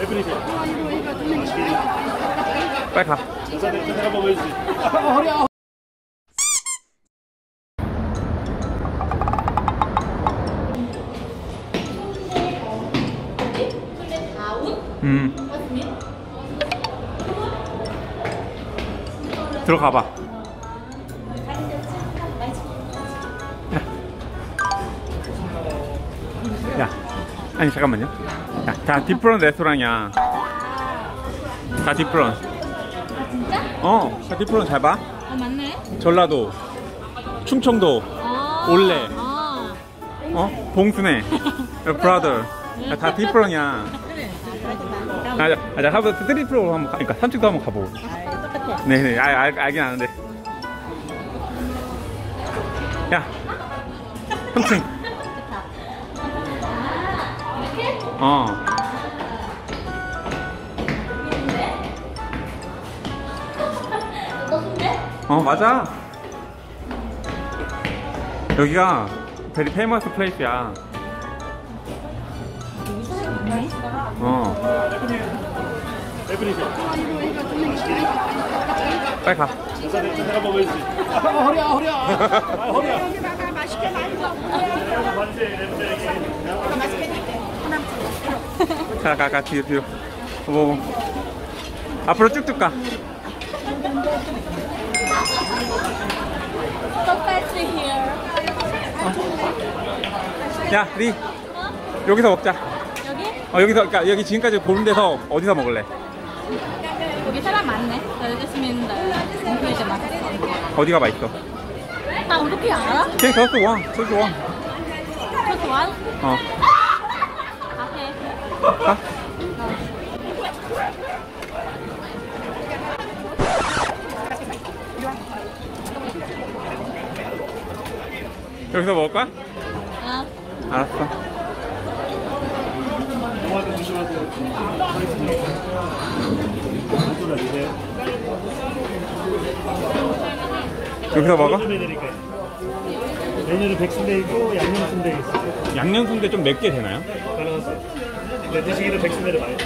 빨리 가. 음. 들어가 봐. 야. 아니 잠깐만요. 야, 다 디프런 레스토랑이야. 다 디프런. 어, 다 디프런 잘 봐. 어 맞네. 전라도, 충청도, 어. 올레. 어. 어? 봉순해. 브라더. 야, 다 디프런이야. 그래. 아, 자, 아, 자, 한번 트리프로 한번 가, 그러니까 산책도 한번 가보고. 똑같아. 네네, 알, 알, 알긴 아는데. 야, 3층. 어. 어, 맞아. 여기가 베리 페이머스 플레이스야. 어, 애플이세요. 빨리 가. 자, 내가 한번 보여주세요. 허리야, 허리야. 아, 허리야. 맛있게 많이 가, 가, 가, 뒤로, 뒤로. 뭐, 앞으로 쭉쭉 가. Here. 야, 리. 여기서 먹자. 여기? 어, 여기서, 그러니까 여기 지금까지 고른 데서 어디서 먹을래? 여기 사람 많네. 많아. 어디가 맛있어? 나 어떻게 알아? 그냥 저스 원, 저스 원. 저 좋아? 어. 가. 여기서 먹을 거야? 어. 알았어. 여기서 먹어? 메뉴는 백순대 있고 양념 순대 있어요. 양념 순대 좀 맵게 되나요? 가능하세요. 근데 드시기는 백순대를 많이.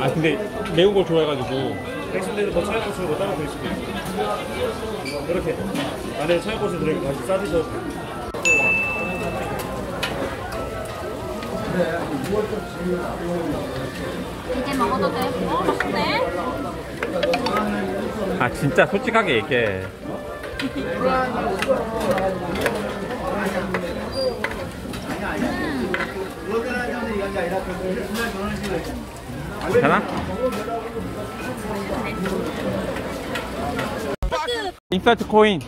아, 근데 매운 걸 좋아해가지고. 백순대는 더 차이코스로 따로 드시고 이렇게 안에 차이코스 들어있고 다시 싸드셔도 돼요. 이제 먹어도 돼. 어, 맛있네. 아, 진짜 솔직하게 얘기해. 인서트 코인.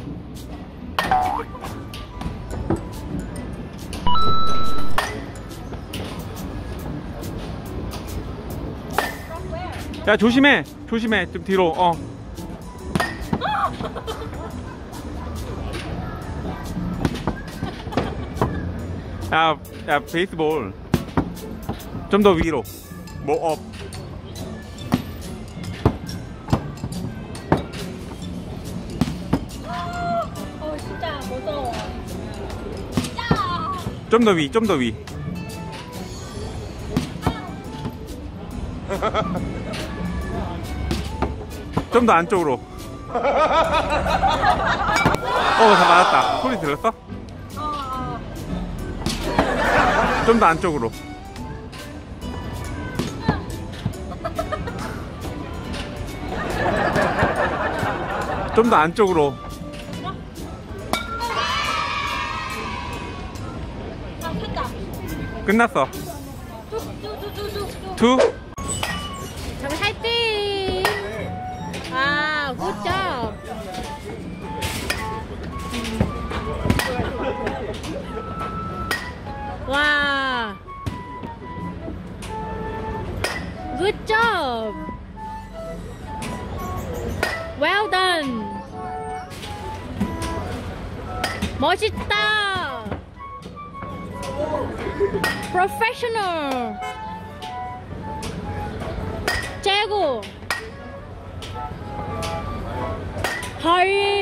야 조심해. 조심해. 좀 뒤로. 어 야, 야 베이스볼 좀 더 위로 뭐업 어, 진짜 무서워. 좀 더 위, 좀 더 위. 좀 더 안쪽으로. 어, 다 맞았다. 소리 들렸어? 어, 좀 더 안쪽으로. 좀 더 안쪽으로. 끝났어. 투. 저기 화이팅! 아, 굿잡! 굿잡! Well done! 멋있다! Professional! 최고! 헐!